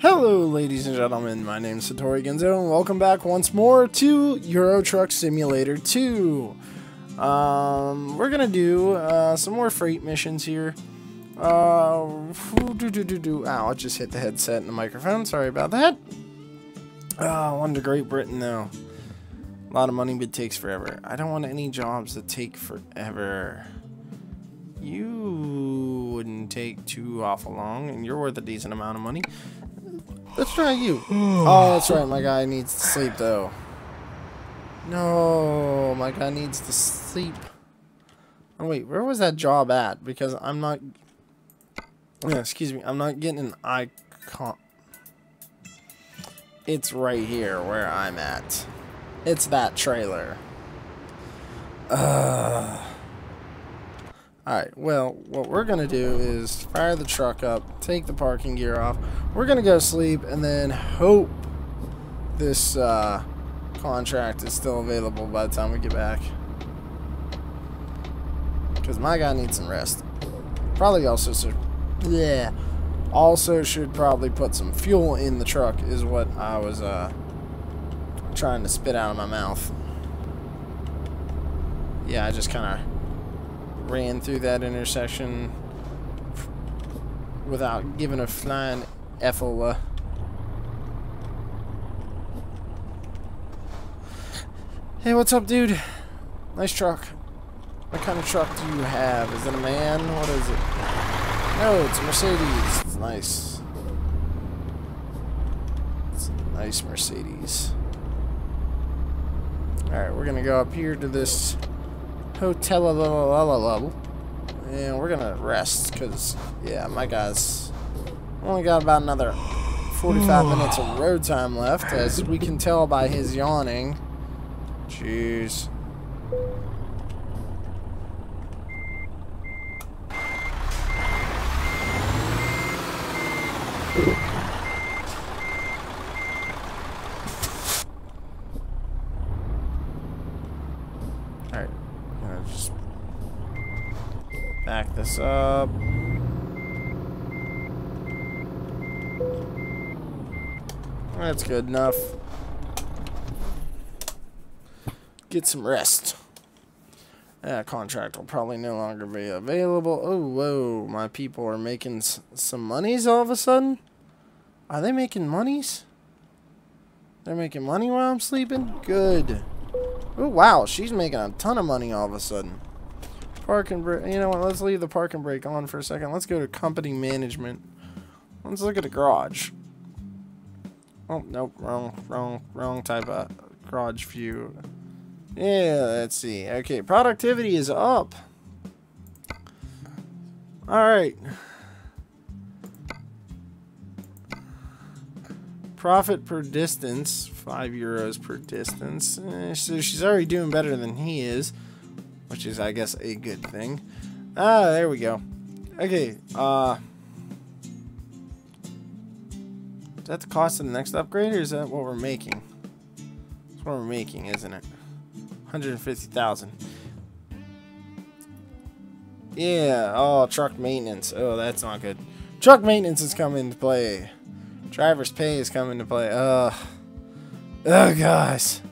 Hello, ladies and gentlemen. My name is Hotori Ginzo, and welcome back once more to Euro Truck Simulator 2. Um, we're gonna do uh, some more freight missions here. Uh, do. Ow! I just hit the headset and the microphone. Sorry about that. Uh, one to Great Britain though. A lot of money, but takes forever. I don't want any jobs that take forever. You wouldn't take too awful long, and you're worth a decent amount of money. Let's try you. oh, that's right. My guy needs to sleep, though. No, my guy needs to sleep. Oh, wait, where was that job at? Because I'm not... Yeah, excuse me. I'm not getting an icon. It's right here where I'm at. It's that trailer. Uh... Alright, well, what we're going to do is fire the truck up, take the parking gear off. We're going to go sleep and then hope this uh, contract is still available by the time we get back. Because my guy needs some rest. Probably also should, yeah, also should probably put some fuel in the truck is what I was uh, trying to spit out of my mouth. Yeah, I just kind of ran through that intersection without giving a flying effle. Hey, what's up, dude? Nice truck. What kind of truck do you have? Is it a man? What is it? No, it's a Mercedes. It's nice. It's a nice Mercedes. Alright, we're gonna go up here to this hotel level and we're gonna rest because yeah my guys only got about another 45 minutes of road time left as we can tell by his yawning. Jeez Alright, I'm gonna just this up. That's good enough. Get some rest. That contract will probably no longer be available. Oh, whoa. My people are making some monies all of a sudden? Are they making monies? They're making money while I'm sleeping? Good. Oh, wow. She's making a ton of money all of a sudden. Park and brake. You know what? Let's leave the park and brake on for a second. Let's go to company management. Let's look at the garage. Oh, nope. Wrong, wrong, wrong type of garage view. Yeah, let's see. Okay, productivity is up. Alright. Profit per distance, 5 euros per distance. Eh, so she's already doing better than he is, which is, I guess, a good thing. Ah, there we go. Okay, uh... Is that the cost of the next upgrade, or is that what we're making? That's what we're making, isn't it? 150,000. Yeah, oh, truck maintenance. Oh, that's not good. Truck maintenance is coming into play. Driver's pay is coming to play. Ugh. Ugh, guys.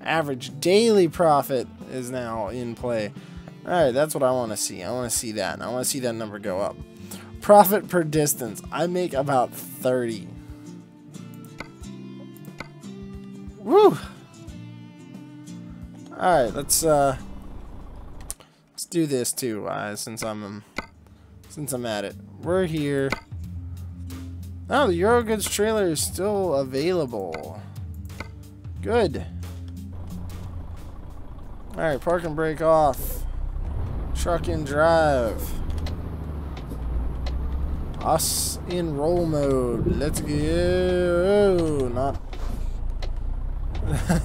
Average daily profit is now in play. Alright, that's what I want to see. I want to see that. I want to see that number go up. Profit per distance. I make about 30. Woo! Alright, let's uh let's do this too, uh, since I'm um, since I'm at it. We're here. Oh, the Eurogoods trailer is still available. Good. Alright, park and brake off. Truck and drive. Us in roll mode. Let's go. Not.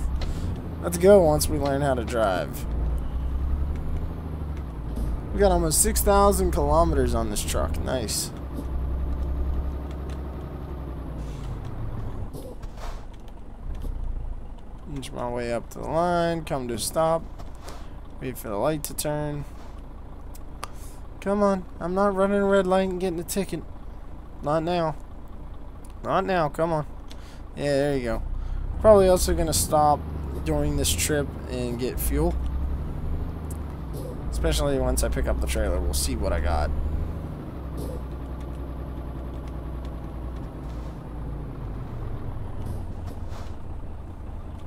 Let's go once we learn how to drive. We got almost 6,000 kilometers on this truck. Nice. Inch my way up to the line. Come to a stop. Wait for the light to turn. Come on. I'm not running a red light and getting a ticket. Not now. Not now. Come on. Yeah, there you go. Probably also going to stop during this trip and get fuel. Especially once I pick up the trailer. We'll see what I got.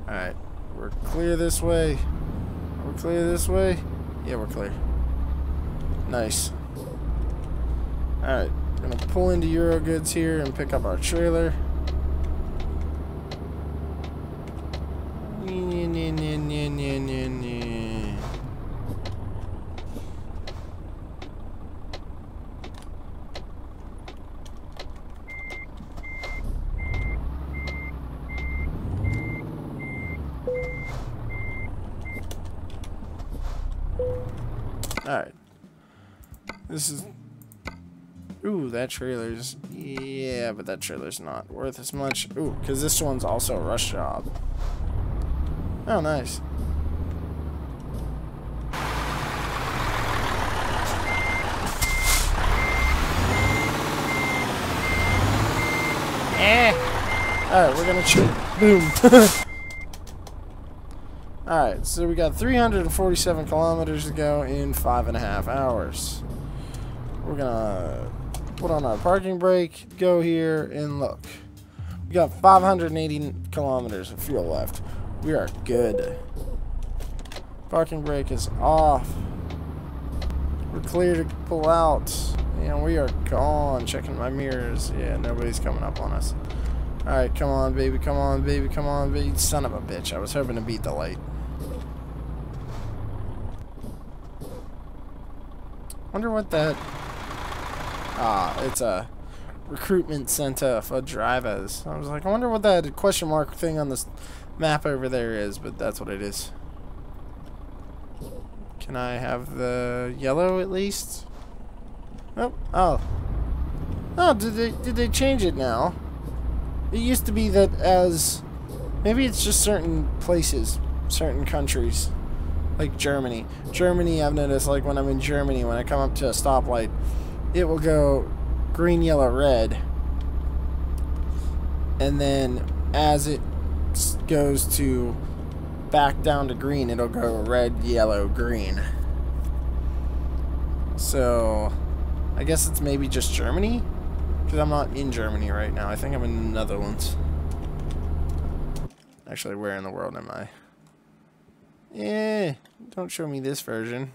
Alright. We're clear this way. We're clear this way. Yeah, we're clear. Nice. Alright. We're going to pull into Eurogoods here and pick up our trailer. Alright. This is... Ooh, that trailer's... Yeah, but that trailer's not worth as much. Ooh, because this one's also a rush job. Oh, nice. Eh. Alright, we're gonna shoot. Boom. Alright, so we got 347 kilometers to go in five and a half hours. We're gonna put on our parking brake, go here, and look. We got 580 kilometers of fuel left. We are good. Parking brake is off. We're clear to pull out. And we are gone. Checking my mirrors. Yeah, nobody's coming up on us. Alright, come on, baby. Come on, baby. Come on, baby. Son of a bitch. I was hoping to beat the light. Wonder what that... Ah, it's a recruitment center for drivers. I was like, I wonder what that question mark thing on this map over there is, but that's what it is. Can I have the yellow at least? Oh, oh. Oh, did they, did they change it now? It used to be that as... Maybe it's just certain places, certain countries like Germany. Germany, I've noticed, like when I'm in Germany, when I come up to a stoplight, it will go green, yellow, red. And then as it goes to back down to green, it'll go red, yellow, green. So, I guess it's maybe just Germany? Because I'm not in Germany right now. I think I'm in the Netherlands. Actually, where in the world am I? Eh, don't show me this version.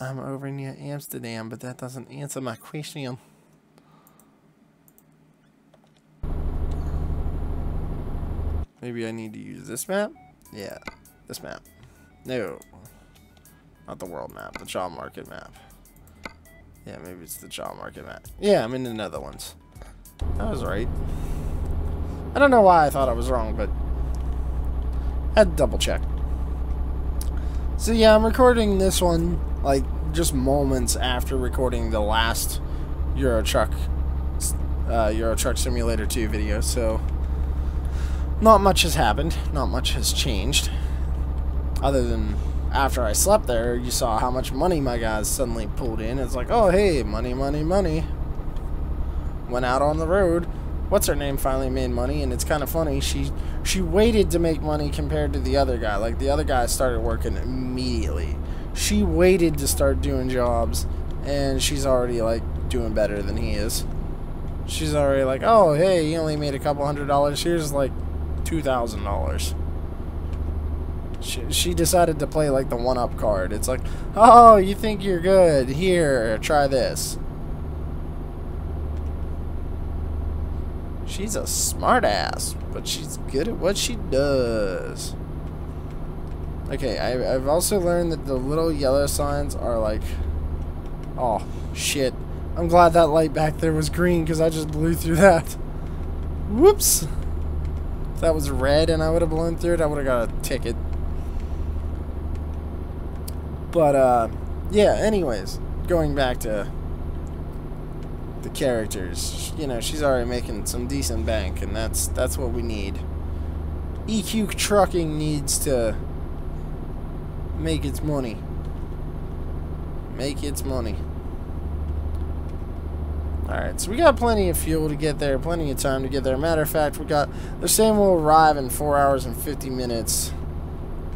I'm over near Amsterdam, but that doesn't answer my question. Maybe I need to use this map? Yeah, this map. No. Not the world map, the job market map. Yeah, maybe it's the job market map. Yeah, I'm in the Netherlands. I was right. I don't know why I thought I was wrong, but had to double check. So yeah, I'm recording this one like just moments after recording the last Euro Truck uh, Euro Truck Simulator 2 video, so not much has happened, not much has changed. Other than after I slept there, you saw how much money my guys suddenly pulled in. It's like, oh hey, money, money, money. Went out on the road, what's her name finally made money and it's kind of funny she she waited to make money compared to the other guy like the other guy started working immediately she waited to start doing jobs and she's already like doing better than he is. She's already like oh hey he only made a couple hundred dollars. Here's like two thousand dollars. She, she decided to play like the one-up card. It's like oh you think you're good. Here try this. She's a smartass, but she's good at what she does. Okay, I, I've also learned that the little yellow signs are like... Oh, shit. I'm glad that light back there was green because I just blew through that. Whoops. If that was red and I would have blown through it, I would have got a ticket. But, uh, yeah, anyways, going back to the characters. You know, she's already making some decent bank, and that's that's what we need. EQ Trucking needs to make its money. Make its money. Alright, so we got plenty of fuel to get there, plenty of time to get there. Matter of fact, we got they're saying we'll arrive in four hours and fifty minutes.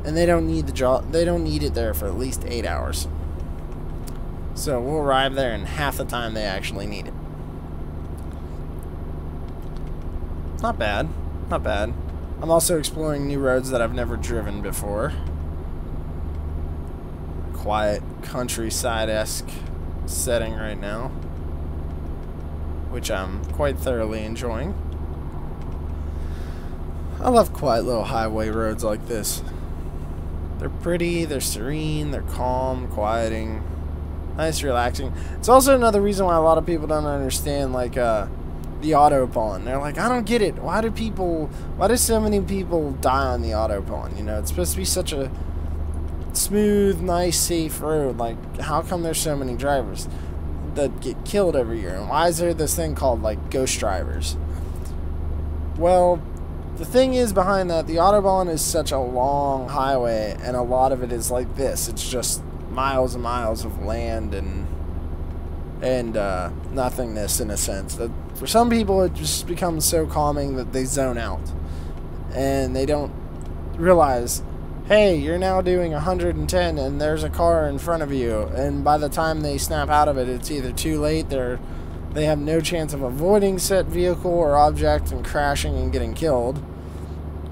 And they don't need the job they don't need it there for at least eight hours. So we'll arrive there in half the time they actually need it. Not bad. Not bad. I'm also exploring new roads that I've never driven before. Quiet countryside-esque setting right now. Which I'm quite thoroughly enjoying. I love quiet little highway roads like this. They're pretty, they're serene, they're calm, quieting. Nice, relaxing. It's also another reason why a lot of people don't understand, like, uh, the Autobahn. They're like, I don't get it. Why do people, why do so many people die on the Autobahn? You know, it's supposed to be such a smooth, nice, safe road. Like, how come there's so many drivers that get killed every year? And why is there this thing called, like, ghost drivers? Well, the thing is behind that, the Autobahn is such a long highway, and a lot of it is like this. It's just miles and miles of land and and uh, nothingness in a sense. That for some people it just becomes so calming that they zone out and they don't realize, hey, you're now doing 110 and there's a car in front of you, and by the time they snap out of it, it's either too late, they're they have no chance of avoiding said vehicle or object and crashing and getting killed.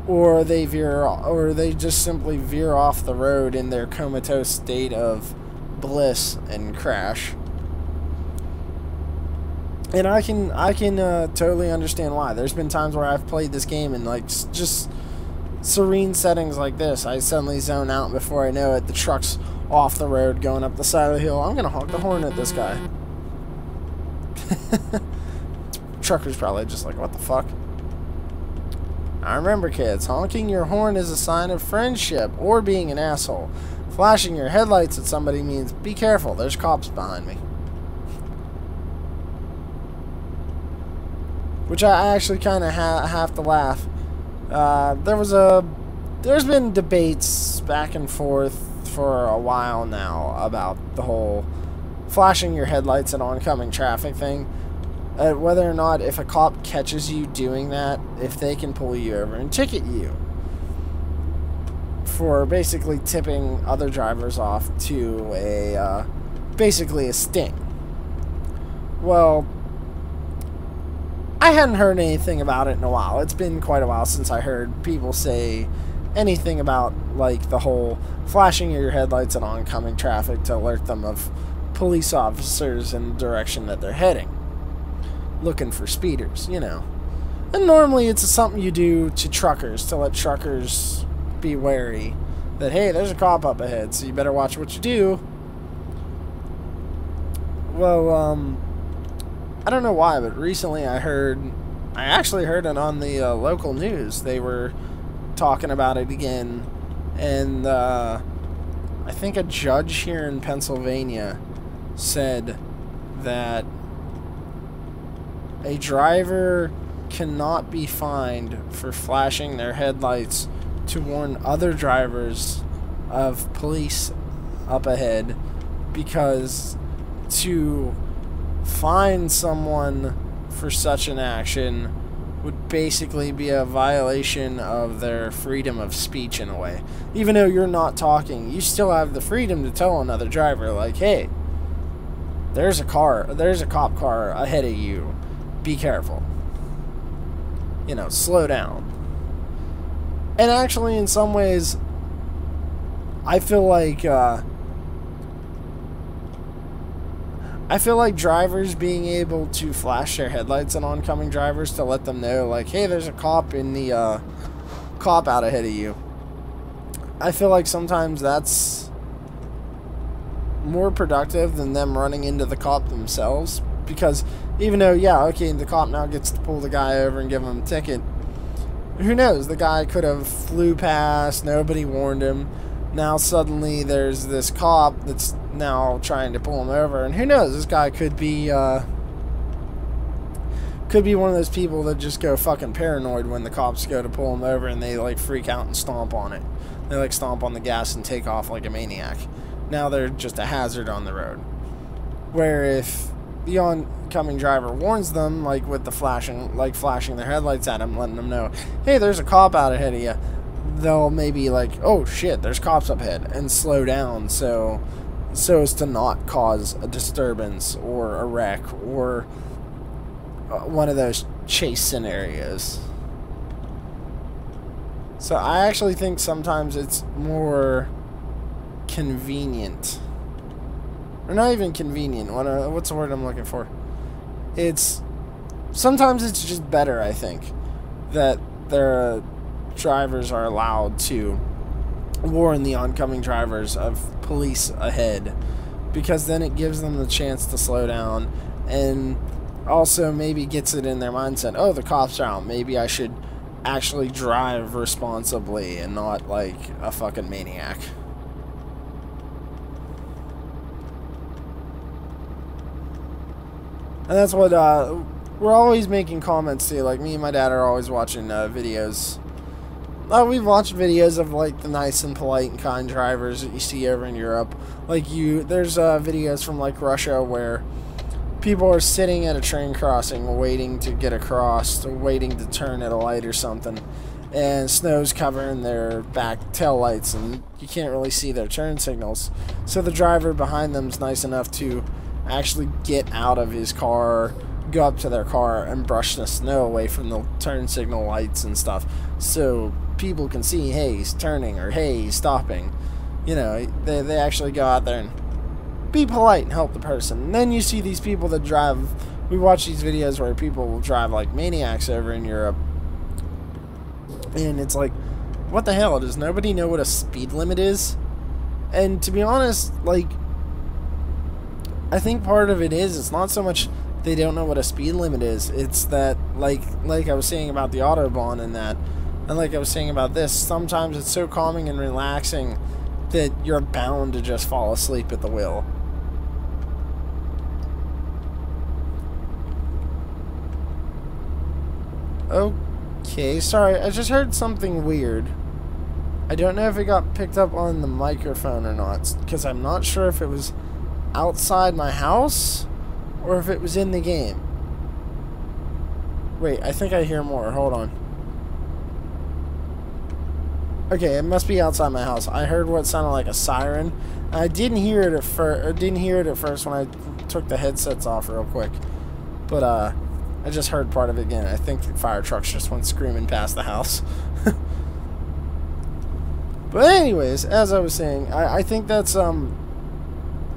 Or they veer or they just simply veer off the road in their comatose state of bliss and crash. And I can I can uh, totally understand why. There's been times where I've played this game and like just serene settings like this. I suddenly zone out before I know it. The truck's off the road going up the side of the hill. I'm gonna honk the horn at this guy. Trucker's probably just like, what the fuck? I remember, kids, honking your horn is a sign of friendship or being an asshole. Flashing your headlights at somebody means be careful, there's cops behind me. Which I actually kind of ha have to laugh. Uh, there was a... There's been debates back and forth for a while now about the whole flashing your headlights at oncoming traffic thing. Uh, whether or not if a cop catches you doing that, if they can pull you over and ticket you for basically tipping other drivers off to a uh, basically a sting. Well, I hadn't heard anything about it in a while. It's been quite a while since I heard people say anything about like the whole flashing your headlights at oncoming traffic to alert them of police officers in the direction that they're heading. Looking for speeders, you know. And normally it's something you do to truckers to let truckers be wary that, hey, there's a cop up ahead, so you better watch what you do. Well, um, I don't know why, but recently I heard, I actually heard it on the uh, local news. They were talking about it again, and uh, I think a judge here in Pennsylvania said that a driver cannot be fined for flashing their headlights to warn other drivers of police up ahead because to fine someone for such an action would basically be a violation of their freedom of speech in a way. Even though you're not talking, you still have the freedom to tell another driver, like, hey, there's a car, there's a cop car ahead of you. Be careful. You know, slow down. And actually, in some ways, I feel like, uh, I feel like drivers being able to flash their headlights at oncoming drivers to let them know, like, hey, there's a cop in the, uh, cop out ahead of you. I feel like sometimes that's more productive than them running into the cop themselves. Because even though, yeah, okay, the cop now gets to pull the guy over and give him a ticket, who knows? The guy could have flew past, nobody warned him. Now suddenly there's this cop that's now trying to pull him over, and who knows? This guy could be, uh, could be one of those people that just go fucking paranoid when the cops go to pull him over and they like freak out and stomp on it. They like stomp on the gas and take off like a maniac now they're just a hazard on the road. Where if the oncoming driver warns them, like with the flashing, like flashing their headlights at them, letting them know, hey, there's a cop out ahead of you. They'll maybe like, oh shit, there's cops up ahead, and slow down so, so as to not cause a disturbance or a wreck or uh, one of those chase scenarios. So I actually think sometimes it's more convenient. Or not even convenient. What uh, what's the word I'm looking for? It's sometimes it's just better, I think, that their drivers are allowed to warn the oncoming drivers of police ahead because then it gives them the chance to slow down and also maybe gets it in their mindset, oh, the cops are out. Maybe I should actually drive responsibly and not like a fucking maniac. And that's what uh, we're always making comments to. Like me and my dad are always watching uh, videos. We've watched videos of like the nice and polite and kind drivers that you see over in Europe. Like you, there's uh, videos from like Russia where people are sitting at a train crossing waiting to get across, waiting to turn at a light or something. And snow's covering their back tail lights, and you can't really see their turn signals. So the driver behind them's nice enough to actually get out of his car, go up to their car, and brush the snow away from the turn signal lights and stuff. So people can see, hey, he's turning, or hey, he's stopping. You know, they, they actually go out there and be polite and help the person. And then you see these people that drive. We watch these videos where people will drive like maniacs over in Europe. And it's like, what the hell? Does nobody know what a speed limit is? And to be honest, like, I think part of it is, it's not so much they don't know what a speed limit is. It's that, like, like I was saying about the Autobahn and that, and like I was saying about this, sometimes it's so calming and relaxing that you're bound to just fall asleep at the wheel. Okay, sorry, I just heard something weird. I don't know if it got picked up on the microphone or not, because I'm not sure if it was outside my house or if it was in the game. Wait, I think I hear more. Hold on. Okay, it must be outside my house. I heard what sounded like a siren. I didn't hear it at first. Didn't hear it at first when I took the headsets off real quick. But uh, I just heard part of it again. I think the fire trucks just went screaming past the house. but anyways, as I was saying, I, I think that's um,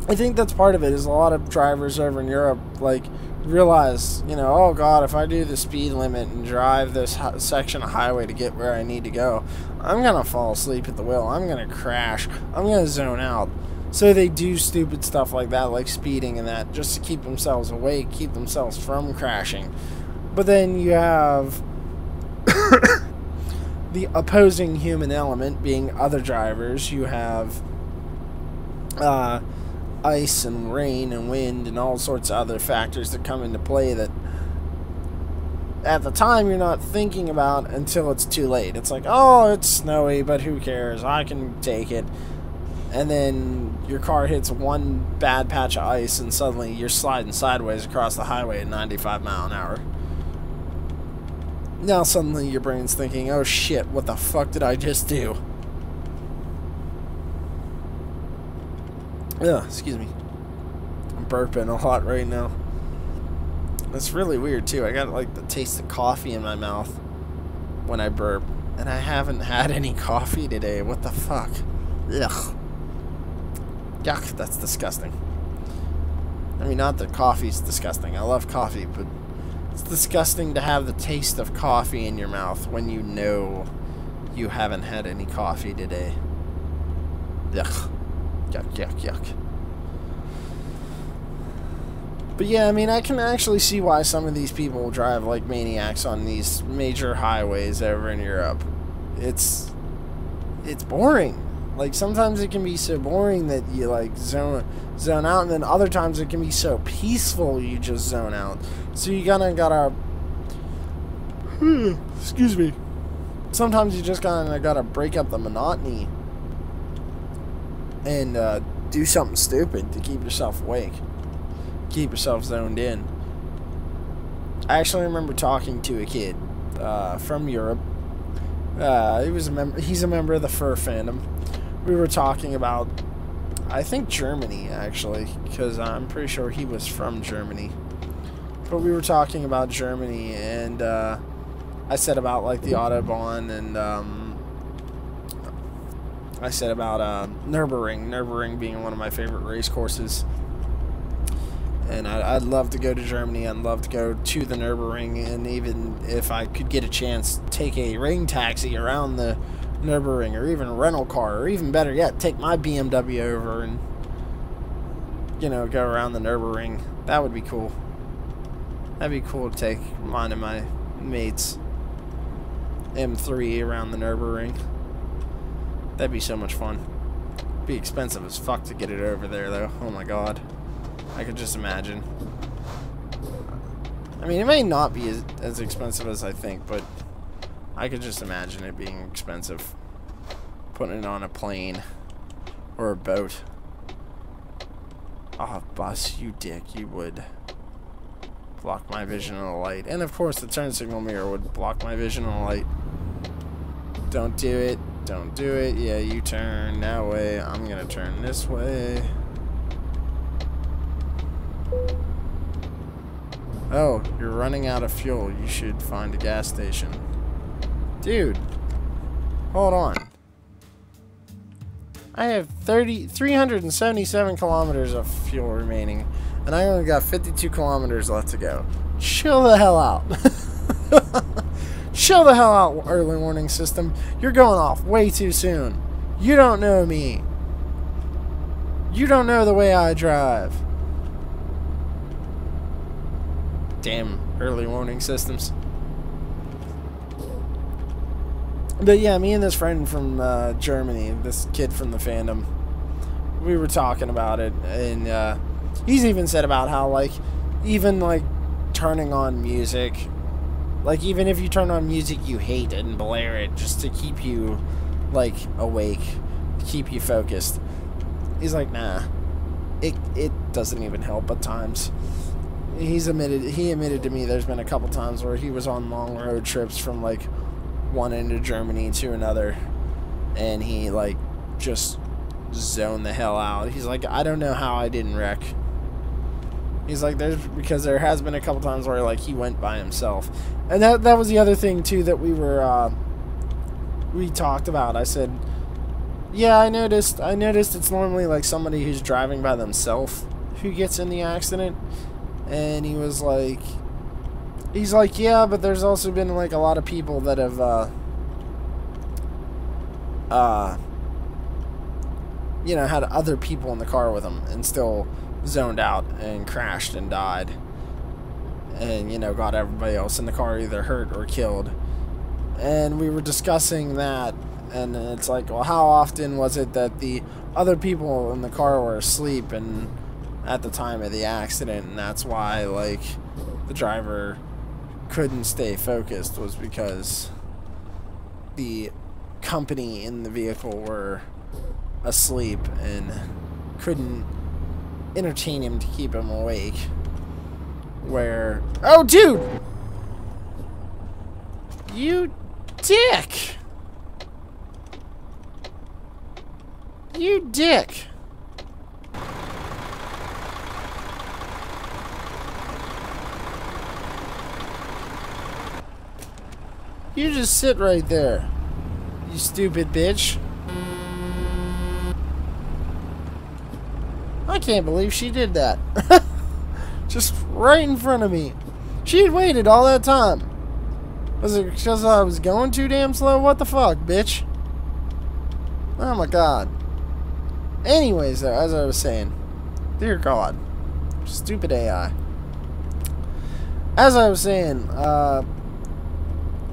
I think that's part of it. Is a lot of drivers over in Europe like realize, you know, oh God, if I do the speed limit and drive this section of highway to get where I need to go, I'm gonna fall asleep at the wheel. I'm gonna crash. I'm gonna zone out. So they do stupid stuff like that, like speeding and that, just to keep themselves awake, keep themselves from crashing. But then you have the opposing human element being other drivers. You have uh, ice and rain and wind and all sorts of other factors that come into play that at the time you're not thinking about until it's too late. It's like, oh, it's snowy, but who cares? I can take it and then your car hits one bad patch of ice and suddenly you're sliding sideways across the highway at 95 mile an hour. Now suddenly your brain's thinking, oh shit, what the fuck did I just do? Ugh, excuse me. I'm burping a lot right now. It's really weird too. I got like the taste of coffee in my mouth when I burp. And I haven't had any coffee today. What the fuck? Ugh. Yuck, that's disgusting. I mean, not that coffee's disgusting. I love coffee, but it's disgusting to have the taste of coffee in your mouth when you know you haven't had any coffee today. Yuck. Yuck, yuck, yuck. But yeah, I mean, I can actually see why some of these people drive like maniacs on these major highways over in Europe. It's it's boring. Like sometimes it can be so boring that you like zone zone out, and then other times it can be so peaceful you just zone out. So you gotta gotta. excuse me. Sometimes you just kinda gotta break up the monotony and uh, do something stupid to keep yourself awake. keep yourself zoned in. I actually remember talking to a kid uh, from Europe. Uh, he was a member. He's a member of the Fur fandom. We were talking about, I think Germany actually, because I'm pretty sure he was from Germany. But we were talking about Germany, and uh, I said about like the Autobahn, and um, I said about uh, Nurburgring, Nurburgring being one of my favorite race courses and I, would love to go to Germany. I'd love to go to the Nurburgring, and even if I could get a chance, take a ring taxi around the Nurburgring, or even a rental car, or even better yet, take my BMW over and you know go around the Nurburgring. That would be cool. That'd be cool to take mine and my mates M3 around the Nurburgring. That'd be so much fun. Be expensive as fuck to get it over there, though. Oh my god. I could just imagine. I mean, it may not be as, as expensive as I think, but I could just imagine it being expensive. Putting it on a plane or a boat. Ah, oh, bus, you dick, you would block my vision on the light. And of course, the turn signal mirror would block my vision on the light. Don't do it. Don't do it. Yeah, you turn that way. I'm gonna turn this way. Oh, you're running out of fuel. You should find a gas station. Dude, hold on. I have 30, 377 kilometers of fuel remaining, and I only got 52 kilometers left to go. Chill the hell out. Chill the hell out, early warning system. You're going off way too soon. You don't know me. You don't know the way I drive. Damn early warning systems. But yeah, me and this friend from uh, Germany, this kid from the fandom, we were talking about it, and uh, he's even said about how like, even like turning on music, like even if you turn on music you hate and blare it just to keep you like awake, keep you focused. He's like, nah, it it doesn't even help at times he's admitted he admitted to me there's been a couple times where he was on long road trips from like one end of Germany to another and he like just zoned the hell out. He's like, I don't know how I didn't wreck. He's like, there's because there has been a couple times where like he went by himself, and that that was the other thing too that we were uh, we talked about. I said, yeah, I noticed. I noticed it's normally like somebody who's driving by themselves who gets in the accident, and he was like he's like yeah but there's also been like a lot of people that have uh uh you know had other people in the car with them and still zoned out and crashed and died. And you know got everybody else in the car either hurt or killed. And we were discussing that and it's like well how often was it that the other people in the car were asleep and at the time of the accident, and that's why like the driver couldn't stay focused was because the company in the vehicle were asleep and couldn't entertain him to keep him awake. Where oh dude you dick you dick You just sit right there. You stupid bitch. I can't believe she did that. just right in front of me. She had waited all that time. Was it because I was going too damn slow? What the fuck, bitch? Oh my god. Anyways, though, as I was saying, dear God, stupid AI. As I was saying, uh,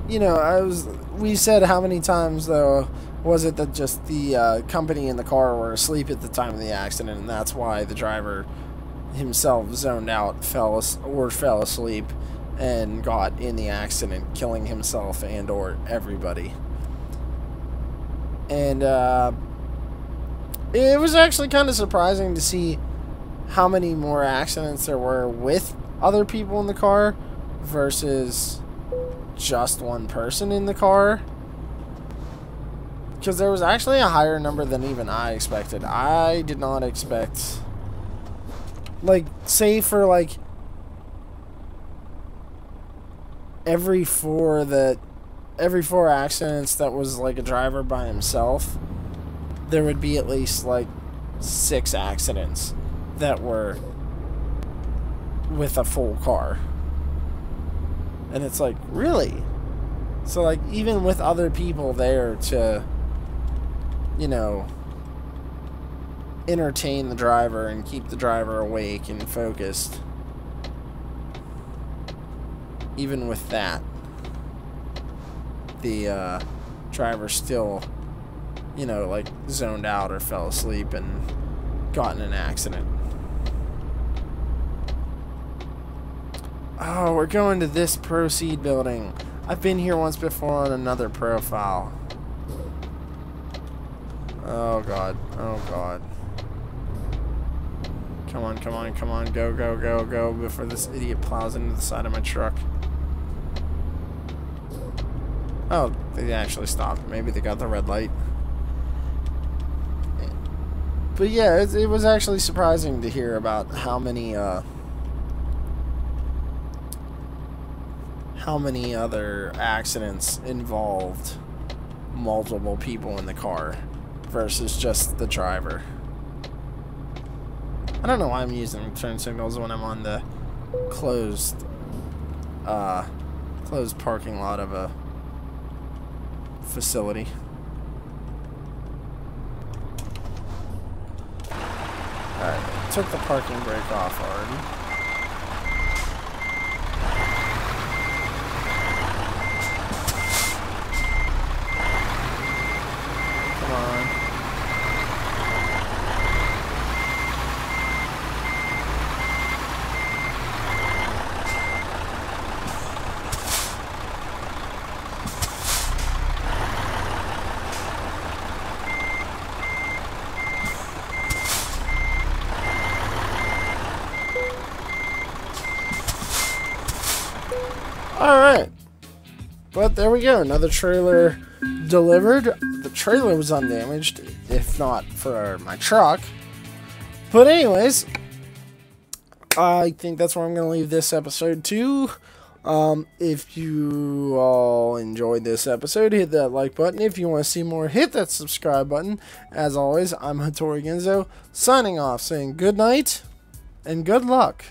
you know, I was. We said how many times though was it that just the uh, company in the car were asleep at the time of the accident, and that's why the driver himself zoned out, fell or fell asleep, and got in the accident, killing himself and or everybody. And uh, it was actually kind of surprising to see how many more accidents there were with other people in the car versus just one person in the car. Because there was actually a higher number than even I expected. I did not expect... Like, say for, like... Every four that... Every four accidents that was, like, a driver by himself, there would be at least, like, six accidents that were with a full car. And it's like, really? So, like, even with other people there to, you know, entertain the driver and keep the driver awake and focused, even with that, the uh, driver still, you know, like, zoned out or fell asleep and got in an accident. Oh, we're going to this Posped building. I've been here once before on another profile. Oh god. Oh god. Come on, come on, come on. Go, go, go, go before this idiot plows into the side of my truck. Oh, they actually stopped. Maybe they got the red light. But yeah, it, it was actually surprising to hear about how many, uh, how many other accidents involved multiple people in the car versus just the driver. I don't know why I'm using turn signals when I'm on the closed uh, closed parking lot of a facility. Alright, took the parking brake off already. Alright. But there we go. Another trailer delivered. The trailer was undamaged, if not for my truck. But anyways, I think that's where I'm going to leave this episode too. Um, if you all enjoyed this episode, hit that like button. If you want to see more, hit that subscribe button. As always, I'm Hotori Ginzo, signing off, saying good night and good luck.